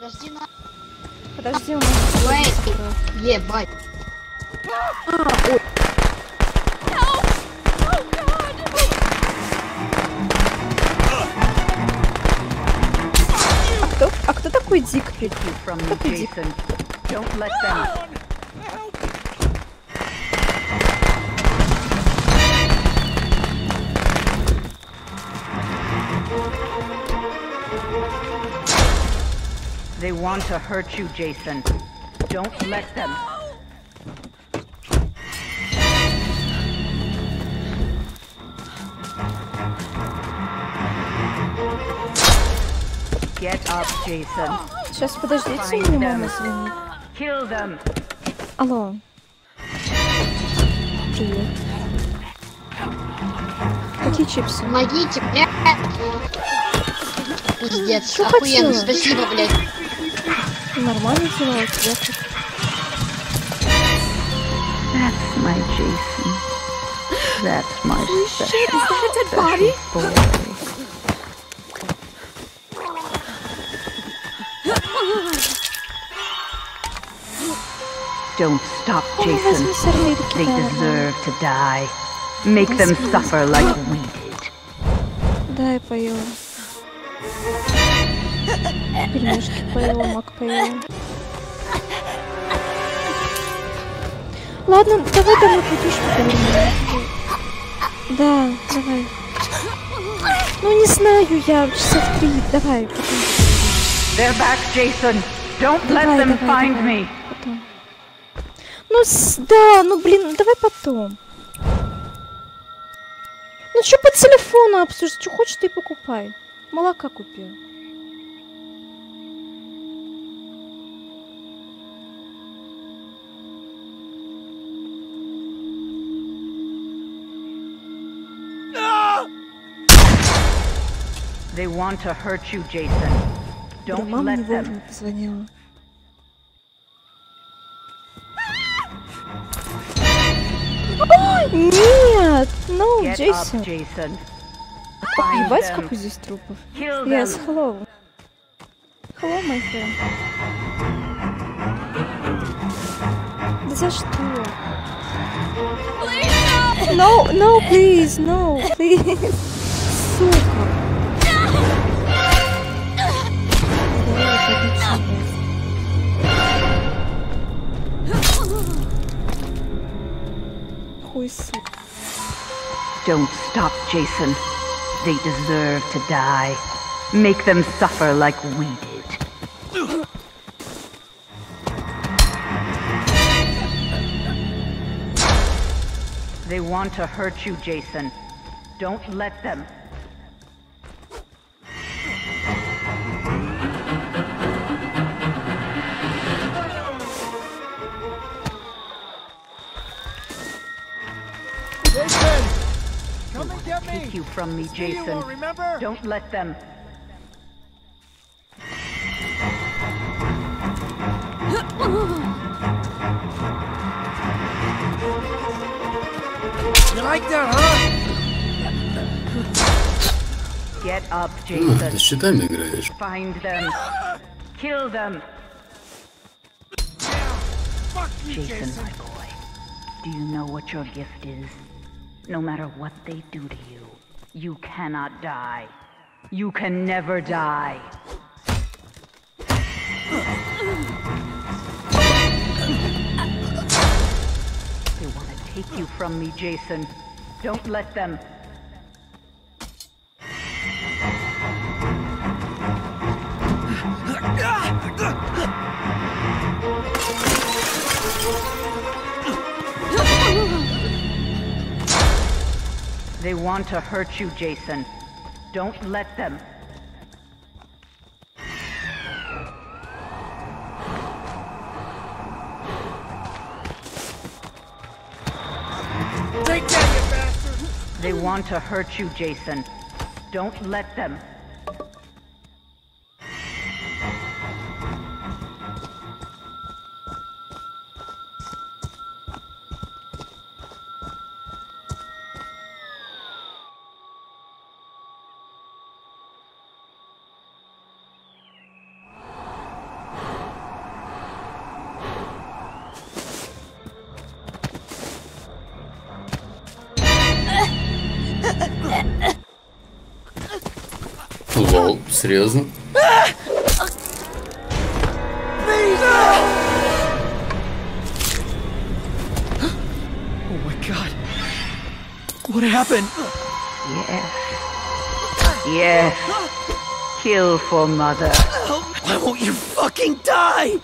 Подожди на... Подожди, у нас... Ой, ебать. А кто, а кто такой Дик? Такой Дик. Don't let them. want to hurt you, Jason. Don't let them. Get up, Jason. Сейчас, подождите, мне мама звонит. Kill them. Алло. Привет. Какие чипсы? Помогите, блядь. Пиздец, Чё охуенно, хотела? спасибо, блядь. Нормально дела у тебя? тут? That's my Jason. That's my special, that dead body? special boy. Don't stop, Мама, возьми Jason. сорвейки, They да, deserve to die. Make them Господи. suffer like we did. Дай поем. Пельмешки мак поем. Ладно, давай домой пойдешь поговорим. Да, давай. Ну не знаю я, часов три, давай, потом. They're back, Jason. Don't let Давай, them давай, find давай. me. Потом. Ну, с- да, ну блин, давай потом. Ну что по телефону обсуждать? Что хочешь, ты покупай. Молока купи. They want to hurt you, Jason. Да, Don't мама не let them. вовремя позвонила. Ой, нет! Ну, Get up, Джейсон. Jason. Find Ебать, them. сколько здесь трупов. Kill Yes, them. hello. Hello, my friend. Да за что? No, no, please, no, please. Сука. Don't stop, Jason. They deserve to die. Make them suffer like we did. They want to hurt you, Jason. Don't let them. you from me, You Jason. won't remember? Don't let them. You like that, huh? Get up, Ты Jason. с щитами играешь? Find them. Kill them. Fuck you, Jason, Jason. my boy. Do you know what your gift is? No matter what they do to you, you cannot die. You can never die. They want to take you from me, Jason. Don't let them. They want to hurt you, Jason. Don't let them. Take that, you bastard! They want to hurt you, Jason. Don't let them. Лол, серйозно? Oh my god. What happened? Yes. Yes. Kill for mother. Why won't you fucking die?